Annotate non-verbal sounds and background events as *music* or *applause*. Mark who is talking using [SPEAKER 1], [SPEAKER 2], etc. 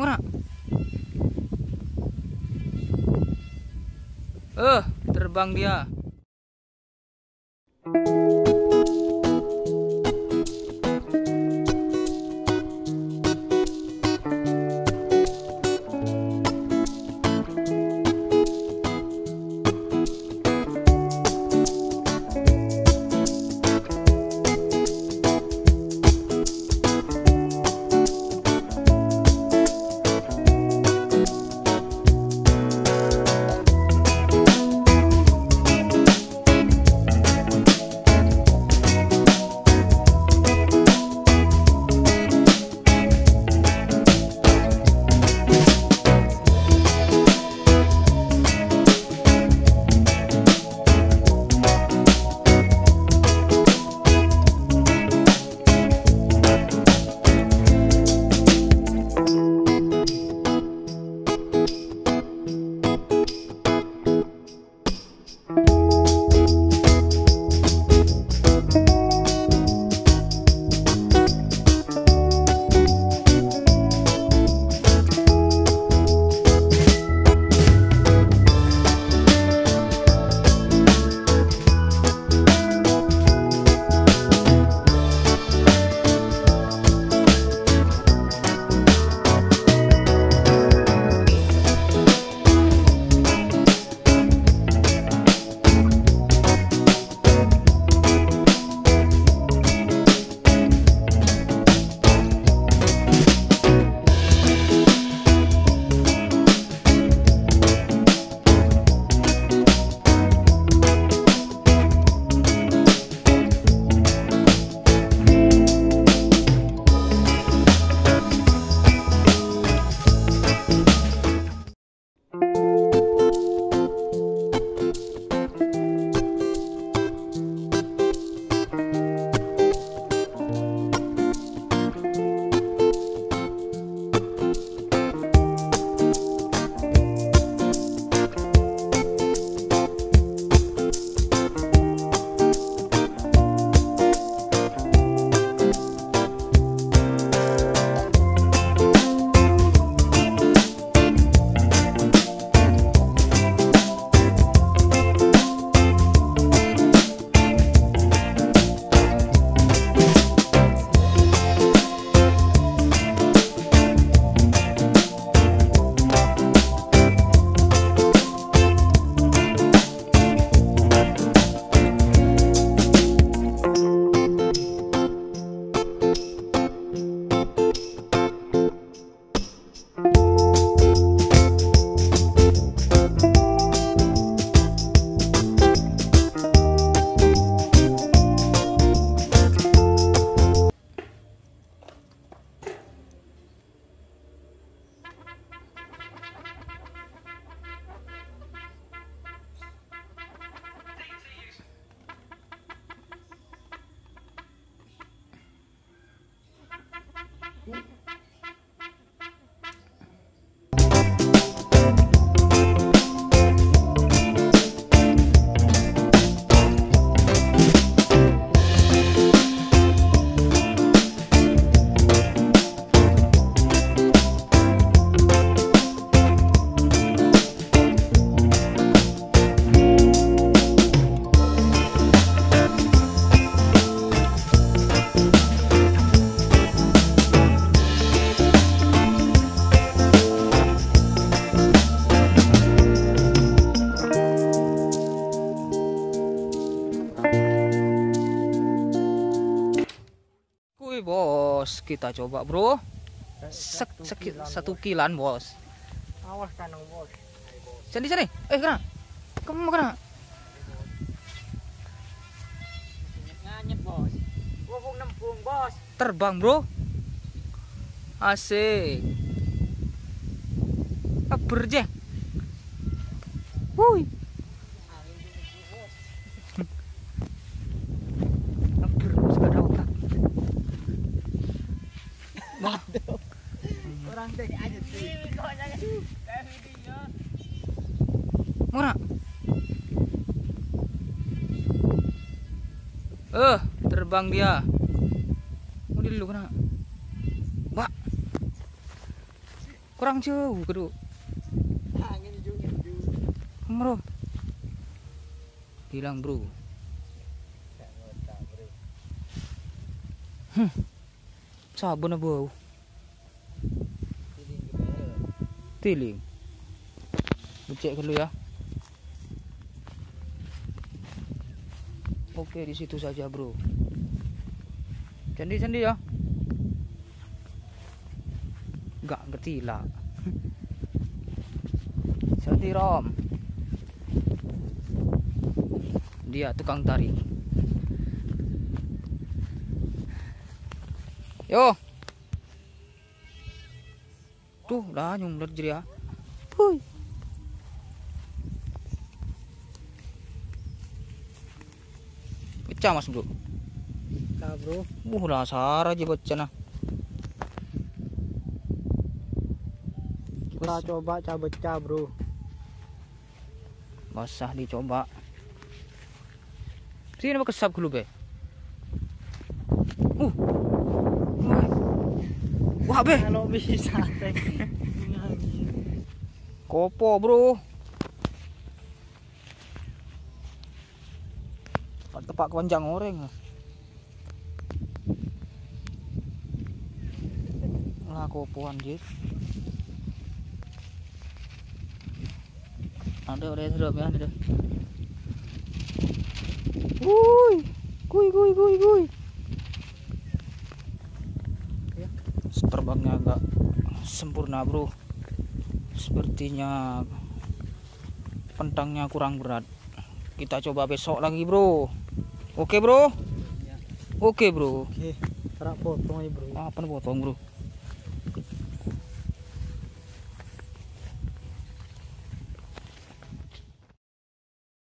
[SPEAKER 1] Murah. Eh, terbang dia. Bos, kita coba bro. Sek, sek- satu kilan bos.
[SPEAKER 2] Awas kan bos.
[SPEAKER 1] Sini sini. Eh kena. Kamu mau kena.
[SPEAKER 2] Nganyet bos. Gua nempung bos.
[SPEAKER 1] Terbang bro. Asik. Je. Wuih. Kabur bos gak ada otak.
[SPEAKER 2] Orang teh aja sih.
[SPEAKER 1] Mana? Eh, terbang dia. Mau dulu kena. Wah. kurang jauh bro
[SPEAKER 2] Angin juga
[SPEAKER 1] bro hilang bro sabun apa bau tiling Lu cek dulu ya. Oke di situ saja bro. Candi candi ya. Nggak ngerti lah. *laughs* Candi rom. Dia tukang tarik. Yo tuh dah nyumber jadi ya Puy. pecah mas bro
[SPEAKER 2] Nah bro.
[SPEAKER 1] uh dasar aja baca nah
[SPEAKER 2] Kita coba cabecah bro.
[SPEAKER 1] basah dicoba sini apa kesap dulu be wah be.
[SPEAKER 2] Kalau bisa
[SPEAKER 1] kopo bro. Pak tepak kepanjang orang lah kopo anjir ada udah sedap ya ada. Wuih, kuy kuy kuy kuy. Terbangnya agak sempurna bro. Sepertinya pentangnya kurang berat. Kita coba besok lagi bro. Oke bro. Oke bro.
[SPEAKER 2] Oke. Terak potong aja bro.
[SPEAKER 1] Apa potong bro?